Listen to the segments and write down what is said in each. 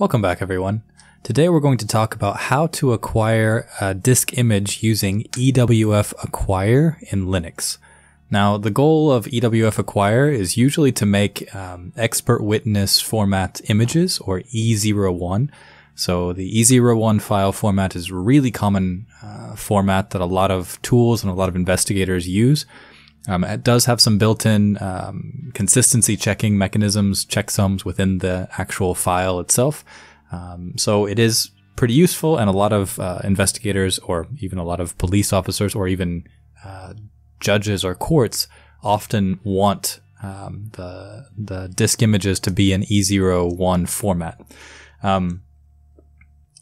Welcome back, everyone. Today we're going to talk about how to acquire a disk image using EWF Acquire in Linux. Now, the goal of EWF Acquire is usually to make um, expert witness format images or E01. So the E01 file format is a really common uh, format that a lot of tools and a lot of investigators use. Um, it does have some built-in um, consistency checking mechanisms, checksums within the actual file itself. Um, so it is pretty useful, and a lot of uh, investigators, or even a lot of police officers, or even uh, judges or courts, often want um, the the disk images to be in E01 format. Um,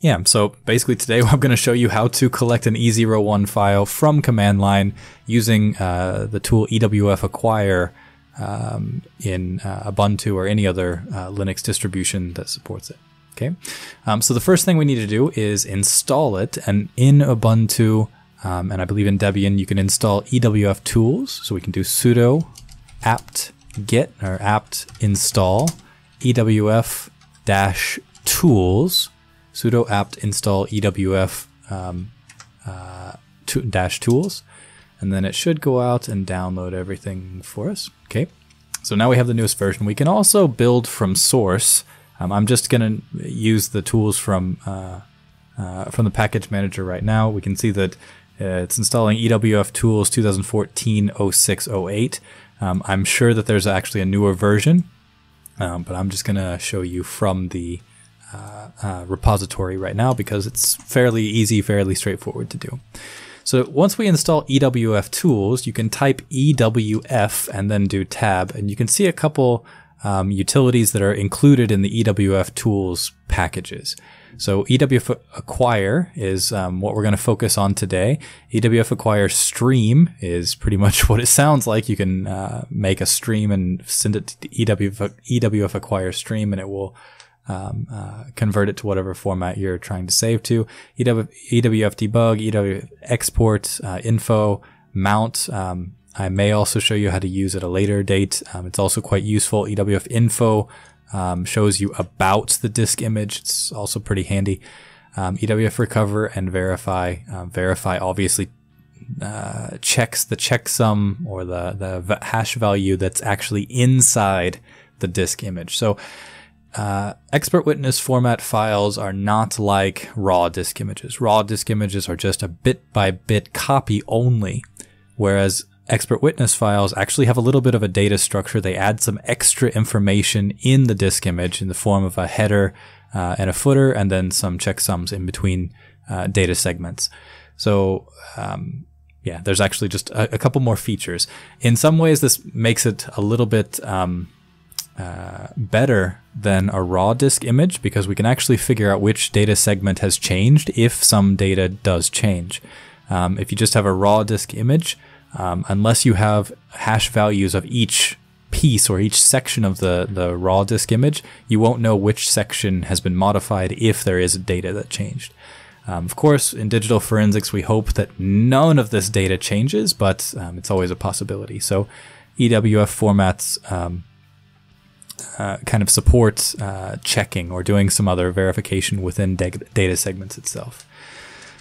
yeah, so basically today I'm going to show you how to collect an E01 file from command line using uh, the tool EWF Acquire um, in uh, Ubuntu or any other uh, Linux distribution that supports it. Okay, um, so the first thing we need to do is install it, and in Ubuntu, um, and I believe in Debian, you can install EWF tools. So we can do sudo apt get or apt install EWF dash tools sudo apt install ewf um, uh, to, dash tools, and then it should go out and download everything for us. Okay, so now we have the newest version. We can also build from source. Um, I'm just going to use the tools from uh, uh, from the package manager right now. We can see that uh, it's installing EWF Tools 2014 0608. Um, I'm sure that there's actually a newer version, um, but I'm just going to show you from the uh, uh, repository right now because it's fairly easy, fairly straightforward to do. So once we install EWF tools, you can type EWF and then do tab, and you can see a couple um, utilities that are included in the EWF tools packages. So EWF Acquire is um, what we're going to focus on today. EWF Acquire Stream is pretty much what it sounds like. You can uh, make a stream and send it to EWF, EWF Acquire Stream, and it will um, uh, convert it to whatever format you're trying to save to. EW, EWF debug, EWF export, uh, info, mount. Um, I may also show you how to use at a later date. Um, it's also quite useful. EWF info um, shows you about the disk image. It's also pretty handy. Um, EWF recover and verify. Uh, verify obviously uh, checks the checksum or the, the hash value that's actually inside the disk image. So uh, expert witness format files are not like raw disk images. Raw disk images are just a bit by bit copy only, whereas expert witness files actually have a little bit of a data structure. They add some extra information in the disk image in the form of a header uh, and a footer, and then some checksums in between uh, data segments. So, um, yeah, there's actually just a, a, couple more features. In some ways, this makes it a little bit um, uh, better than a raw disk image because we can actually figure out which data segment has changed if some data does change. Um, if you just have a raw disk image, um, unless you have hash values of each piece or each section of the, the raw disk image, you won't know which section has been modified if there is data that changed. Um, of course, in digital forensics, we hope that none of this data changes, but um, it's always a possibility. So EWF formats um, uh, kind of support uh, checking or doing some other verification within data segments itself.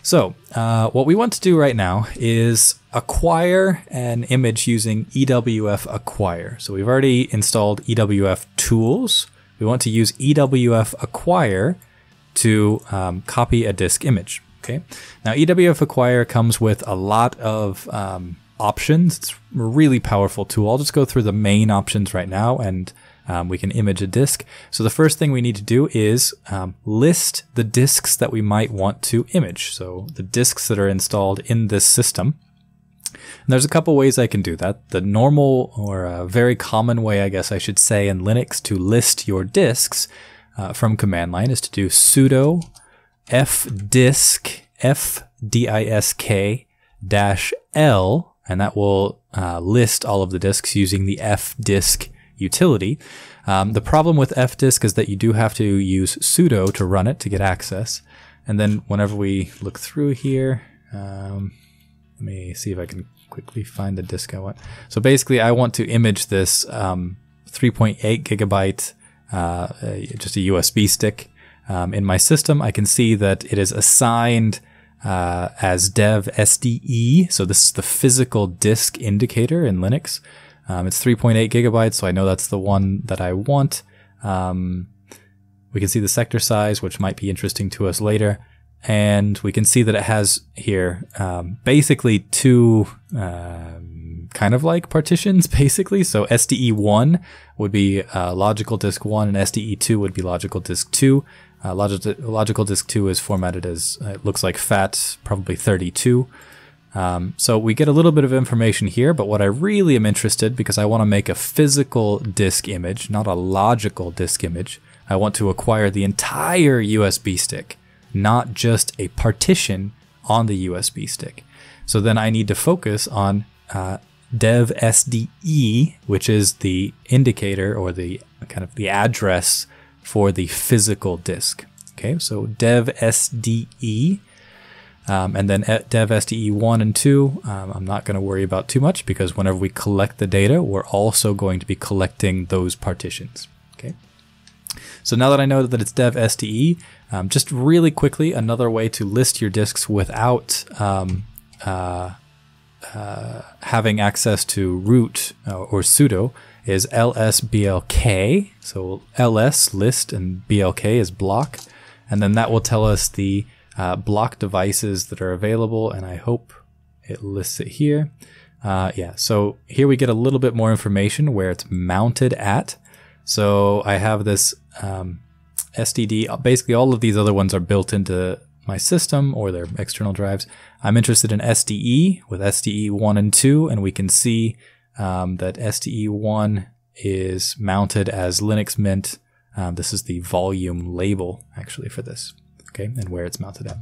So, uh, what we want to do right now is acquire an image using EWF Acquire. So, we've already installed EWF tools. We want to use EWF Acquire to um, copy a disk image. Okay. Now, EWF Acquire comes with a lot of um, options. It's a really powerful tool. I'll just go through the main options right now and um, we can image a disk. So the first thing we need to do is um, list the disks that we might want to image. So the disks that are installed in this system. And there's a couple ways I can do that. The normal or a very common way, I guess I should say, in Linux to list your disks uh, from command line is to do sudo fdisk fdisk dash l, and that will uh, list all of the disks using the fdisk utility. Um, the problem with fdisk is that you do have to use sudo to run it to get access. And then whenever we look through here, um, let me see if I can quickly find the disk I want. So basically, I want to image this um, 3.8 gigabyte, uh, just a USB stick. Um, in my system, I can see that it is assigned uh, as dev SDE. So this is the physical disk indicator in Linux. Um, it's 3.8 gigabytes, so I know that's the one that I want. Um, we can see the sector size, which might be interesting to us later. And we can see that it has here um, basically two um, kind of like partitions, basically. So SDE1 would be uh, logical disk 1, and SDE2 would be logical disk 2. Uh, logical, logical disk 2 is formatted as, it looks like FAT, probably 32. Um, so we get a little bit of information here, but what I really am interested, because I want to make a physical disk image, not a logical disk image, I want to acquire the entire USB stick, not just a partition on the USB stick. So then I need to focus on uh, dev SDE, which is the indicator or the kind of the address for the physical disk. Okay, so dev SDE, um, and then dev SDE 1 and 2, um, I'm not going to worry about too much because whenever we collect the data, we're also going to be collecting those partitions. Okay. So now that I know that it's dev SDE, um, just really quickly, another way to list your disks without um, uh, uh, having access to root uh, or sudo is lsblk. So ls list and blk is block, and then that will tell us the uh, block devices that are available. And I hope it lists it here. Uh, yeah, so here we get a little bit more information where it's mounted at. So I have this um, SDD. Basically, all of these other ones are built into my system or their external drives. I'm interested in SDE with SDE 1 and 2, and we can see um, that SDE1 is mounted as Linux Mint. Um, this is the volume label actually for this, okay, and where it's mounted at.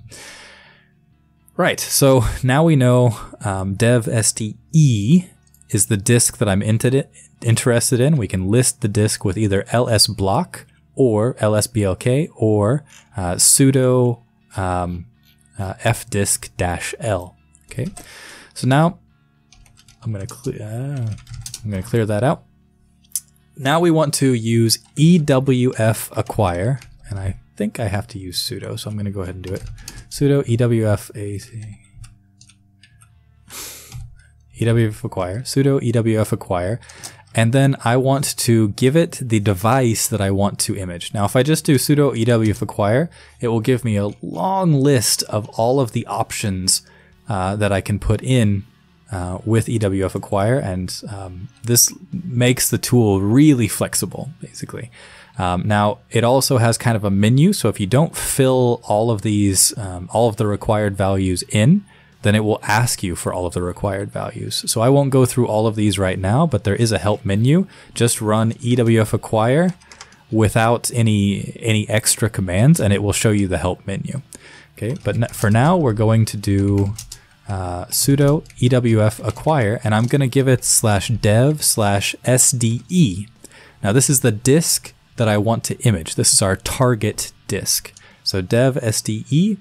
Right, so now we know um, dev SDE is the disk that I'm interested in. We can list the disk with either ls block or lsblk or uh, sudo um, uh, fdisk-l. Okay, so now I'm gonna. Uh, I'm gonna clear that out. Now we want to use ewf acquire, and I think I have to use sudo, so I'm gonna go ahead and do it. sudo ewf ac ewf acquire sudo ewf acquire and then I want to give it the device that I want to image. Now, if I just do sudo ewf acquire, it will give me a long list of all of the options uh, that I can put in uh, with ewf acquire, and um, this makes the tool really flexible, basically. Um, now, it also has kind of a menu, so if you don't fill all of these, um, all of the required values in, then it will ask you for all of the required values. So I won't go through all of these right now, but there is a help menu. Just run ewf acquire without any any extra commands, and it will show you the help menu. Okay, but for now we're going to do uh, sudo ewf acquire, and I'm going to give it slash dev slash sde. Now this is the disk that I want to image. This is our target disk. So dev sde.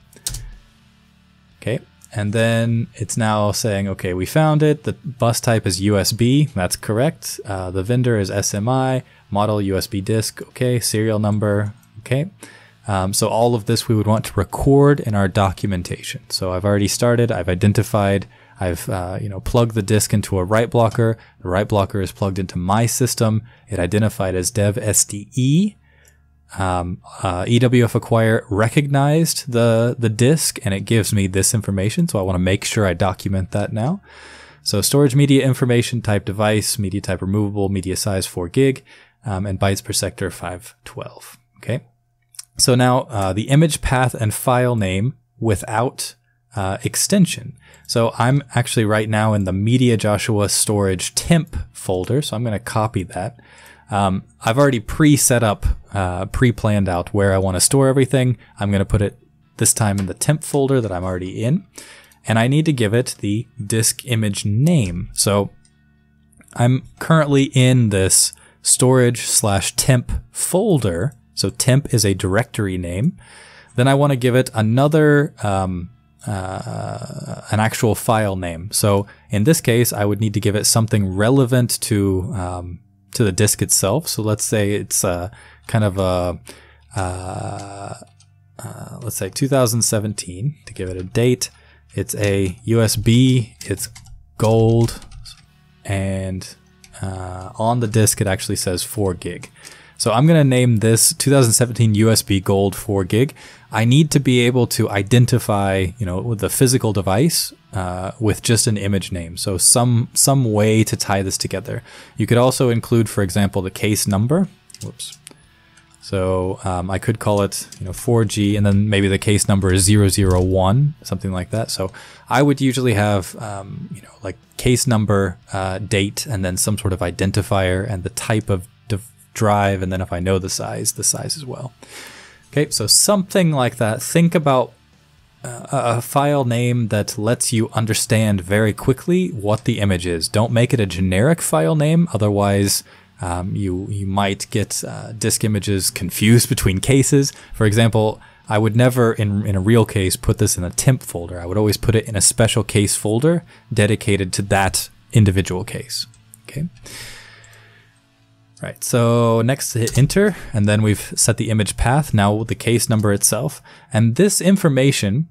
Okay, and then it's now saying, okay, we found it. The bus type is USB. That's correct. Uh, the vendor is SMI. Model USB disk. Okay. Serial number. Okay. Um, so all of this we would want to record in our documentation. So I've already started. I've identified. I've uh, you know plugged the disk into a write blocker. The write blocker is plugged into my system. It identified as dev SDE um, uh, EWF Acquire recognized the the disk and it gives me this information. So I want to make sure I document that now. So storage media information, type device, media type removable, media size 4 gig, um, and bytes per sector 512. Okay. So now uh, the image path and file name without uh, extension. So I'm actually right now in the Media Joshua storage temp folder. So I'm going to copy that. Um, I've already pre-set up, uh, pre-planned out where I want to store everything. I'm going to put it this time in the temp folder that I'm already in, and I need to give it the disk image name. So I'm currently in this storage slash temp folder. So temp is a directory name. Then I want to give it another um, uh, an actual file name. So in this case, I would need to give it something relevant to um, to the disk itself. So let's say it's kind of a uh, let's say 2017 to give it a date. It's a USB. It's gold, and uh, on the disk it actually says 4 gig. So I'm going to name this 2017 USB Gold 4 gig. I need to be able to identify, you know, the physical device uh, with just an image name. So some some way to tie this together. You could also include, for example, the case number. Whoops. So um, I could call it, you know, 4G, and then maybe the case number is 001, something like that. So I would usually have, um, you know, like case number, uh, date, and then some sort of identifier and the type of drive, and then if I know the size, the size as well. Okay, so something like that. Think about uh, a file name that lets you understand very quickly what the image is. Don't make it a generic file name, otherwise um, you you might get uh, disk images confused between cases. For example, I would never, in, in a real case, put this in a temp folder. I would always put it in a special case folder dedicated to that individual case. Okay. Right, so next hit enter, and then we've set the image path, now the case number itself. And this information,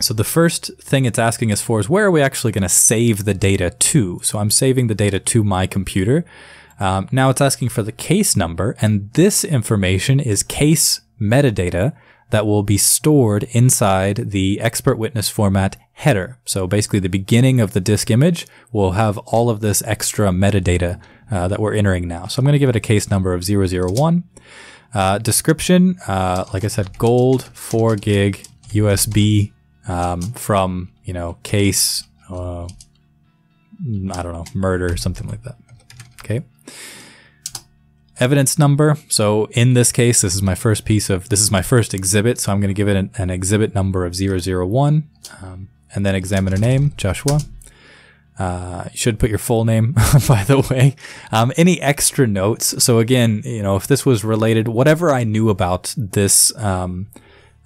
so the first thing it's asking us for is where are we actually going to save the data to? So I'm saving the data to my computer. Um, now it's asking for the case number, and this information is case metadata that will be stored inside the expert witness format header. So basically the beginning of the disk image will have all of this extra metadata uh, that we're entering now. So I'm going to give it a case number of 001. Uh, description, uh, like I said, gold, 4 gig, USB um, from, you know, case, uh, I don't know, murder, something like that. Okay. Evidence number. So in this case, this is my first piece of, this is my first exhibit. So I'm going to give it an, an exhibit number of 001. Um, and then examiner name, Joshua. Uh, you should put your full name, by the way. Um, any extra notes? So again, you know, if this was related, whatever I knew about this um,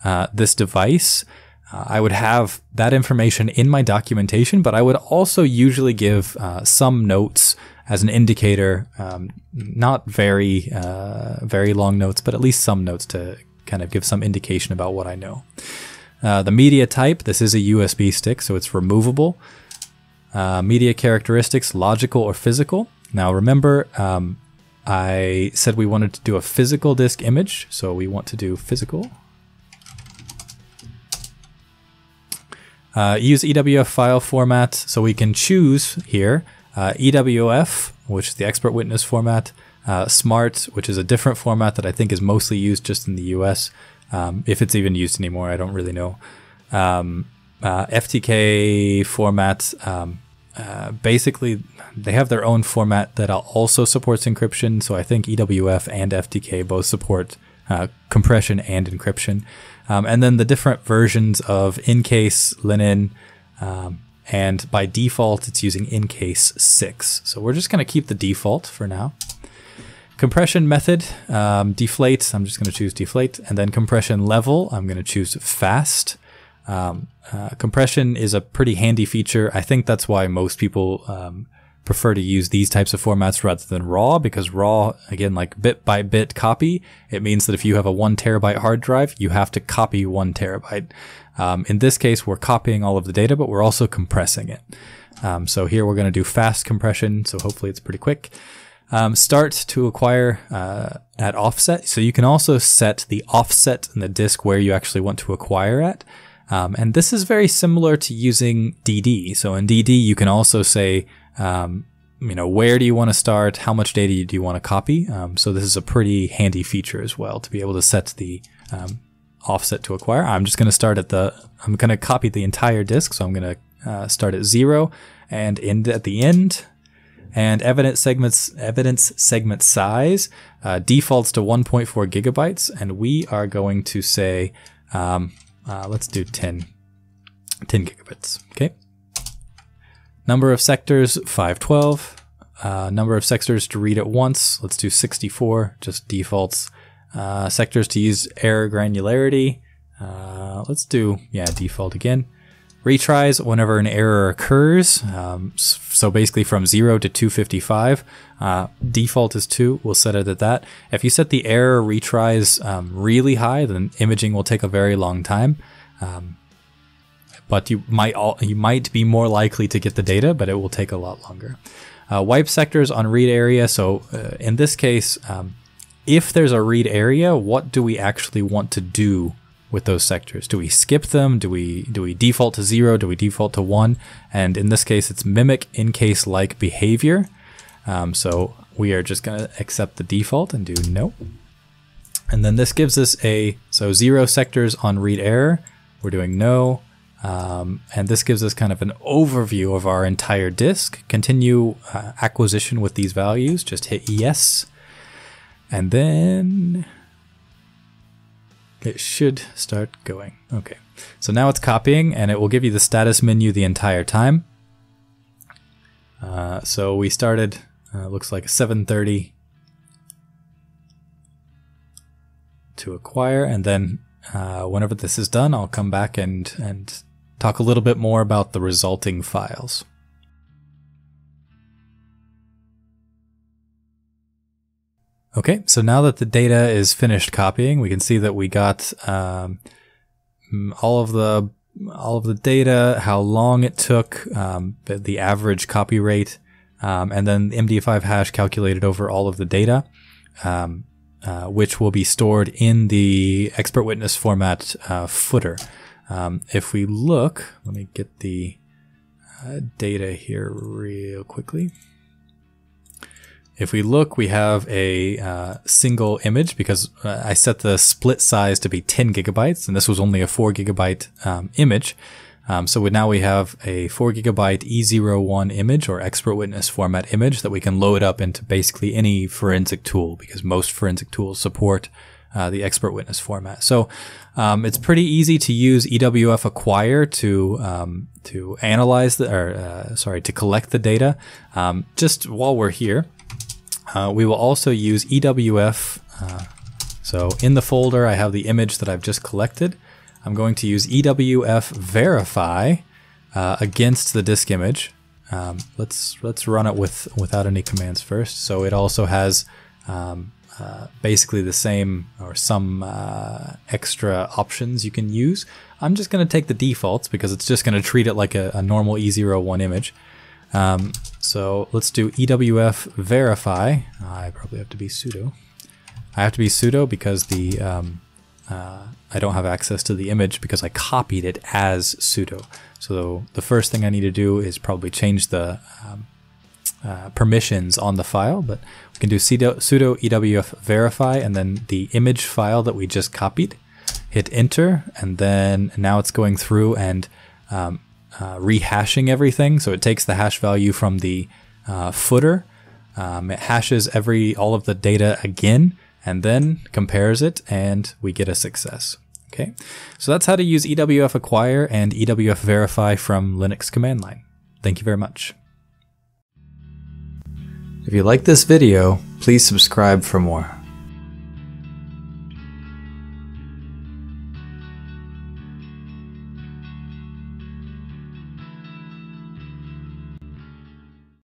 uh, this device, uh, I would have that information in my documentation. But I would also usually give uh, some notes as an indicator. Um, not very uh, very long notes, but at least some notes to kind of give some indication about what I know. Uh, the media type. This is a USB stick, so it's removable. Uh, media characteristics, logical or physical. Now remember, um, I said we wanted to do a physical disk image, so we want to do physical. Uh, use EWF file format, so we can choose here uh, EWF, which is the expert witness format, uh, SMART, which is a different format that I think is mostly used just in the US. Um, if it's even used anymore, I don't really know. Um, uh, FTK format. Um, uh, basically, they have their own format that also supports encryption. So I think EWF and FTK both support uh, compression and encryption. Um, and then the different versions of EnCase, Linen, um, and by default, it's using EnCase 6. So we're just going to keep the default for now. Compression method, um, deflate, I'm just going to choose deflate. And then compression level, I'm going to choose fast. Um, uh, compression is a pretty handy feature. I think that's why most people um, prefer to use these types of formats rather than RAW because RAW, again, like bit by bit copy, it means that if you have a one terabyte hard drive, you have to copy one terabyte. Um, in this case, we're copying all of the data, but we're also compressing it. Um, so here we're going to do fast compression. So hopefully it's pretty quick. Um, start to acquire uh, at offset. So you can also set the offset in the disk where you actually want to acquire at. Um, and this is very similar to using DD. So in DD, you can also say, um, you know, where do you want to start? How much data do you want to copy? Um, so this is a pretty handy feature as well to be able to set the um, offset to acquire. I'm just going to start at the, I'm going to copy the entire disk. So I'm going to uh, start at zero and end at the end. And evidence segments, evidence segment size uh, defaults to 1.4 gigabytes. And we are going to say, um, uh, let's do 10, 10 gigabits. Okay. Number of sectors, 512. Uh, number of sectors to read at once, let's do 64, just defaults. Uh, sectors to use error granularity, uh, let's do, yeah, default again. Retries whenever an error occurs. Um, so basically from 0 to 255. Uh, default is 2. We'll set it at that. If you set the error retries um, really high, then imaging will take a very long time. Um, but you might all, you might be more likely to get the data, but it will take a lot longer. Uh, wipe sectors on read area. So uh, in this case, um, if there's a read area, what do we actually want to do with those sectors? Do we skip them? Do we do we default to zero? Do we default to one? And in this case, it's mimic EnCase like behavior. Um, so we are just going to accept the default and do no. And then this gives us a so zero sectors on read error. We're doing no. Um, and this gives us kind of an overview of our entire disk. Continue uh, acquisition with these values. Just hit yes. And then it should start going. Okay, so now it's copying and it will give you the status menu the entire time. Uh, so we started, uh, looks like 730 to acquire and then uh, whenever this is done, I'll come back and, and talk a little bit more about the resulting files. Okay, so now that the data is finished copying, we can see that we got um, all of the all of the data, how long it took, um, the, the, average copy rate, um, and then MD5 hash calculated over all of the data, um, uh, which will be stored in the expert witness format uh, footer. Um, if we look, let me get the uh, data here real quickly. If we look, we have a uh, single image because uh, I set the split size to be 10 gigabytes, and this was only a 4 gigabyte um, image. Um, so now we have a 4 gigabyte E01 image or expert witness format image that we can load up into basically any forensic tool because most forensic tools support uh, the expert witness format. So um, it's pretty easy to use EWF acquire to um, to analyze the or uh, sorry to collect the data. Um, just while we're here, uh, we will also use EWF. Uh, so in the folder, I have the image that I've just collected. I'm going to use EWF verify uh, against the disk image. Um, let's let's run it with without any commands first. So it also has um, uh, basically the same or some uh, extra options you can use. I'm just going to take the defaults because it's just going to treat it like a, a normal E01 image. Um, so let's do EWF verify. I probably have to be sudo. I have to be sudo because the um, uh, I don't have access to the image because I copied it as sudo. So the first thing I need to do is probably change the um, uh, permissions on the file, but we can do sudo, ewf verify and then the image file that we just copied. Hit enter and then now it's going through and um, uh, rehashing everything. So it takes the hash value from the uh, footer, um, it hashes every all of the data again, and then compares it, and we get a success. Okay, so that's how to use EWF acquire and EWF verify from Linux command line. Thank you very much. If you like this video, please subscribe for more.